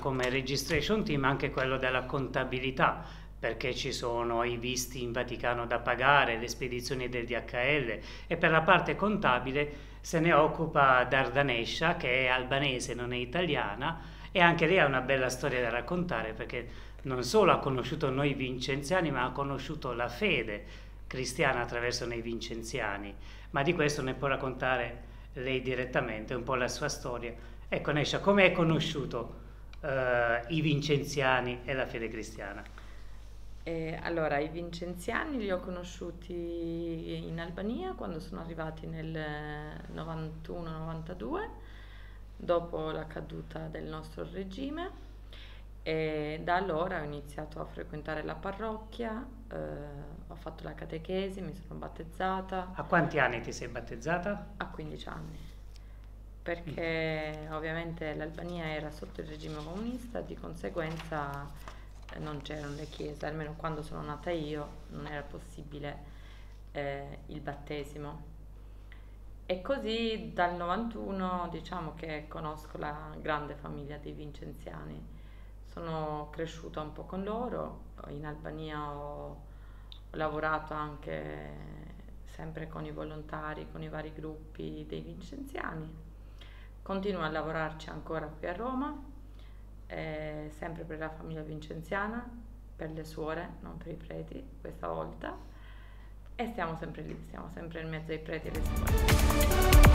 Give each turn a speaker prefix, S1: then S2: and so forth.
S1: come registration team anche quello della contabilità, perché ci sono i visti in Vaticano da pagare, le spedizioni del DHL e per la parte contabile se ne occupa Dardanesha che è albanese, non è italiana e anche lei ha una bella storia da raccontare perché non solo ha conosciuto noi vincenziani ma ha conosciuto la fede cristiana attraverso noi vincenziani, ma di questo ne può raccontare lei direttamente, un po' la sua storia. Ecco Nesha, come hai conosciuto uh, i vincenziani e la fede cristiana?
S2: Eh, allora, i vincenziani li ho conosciuti in Albania quando sono arrivati nel 91-92, dopo la caduta del nostro regime. E da allora ho iniziato a frequentare la parrocchia, eh, ho fatto la catechesi, mi sono battezzata.
S1: A quanti anni ti sei battezzata?
S2: A 15 anni, perché ovviamente l'Albania era sotto il regime comunista, di conseguenza non c'erano le chiese, almeno quando sono nata io non era possibile eh, il battesimo. E così dal 91 diciamo che conosco la grande famiglia dei vincenziani. Sono cresciuta un po' con loro, in Albania ho lavorato anche sempre con i volontari, con i vari gruppi dei vincenziani. Continuo a lavorarci ancora qui a Roma eh, sempre per la famiglia vincenziana, per le suore, non per i preti questa volta. E stiamo sempre lì, stiamo sempre in mezzo ai preti e alle suore.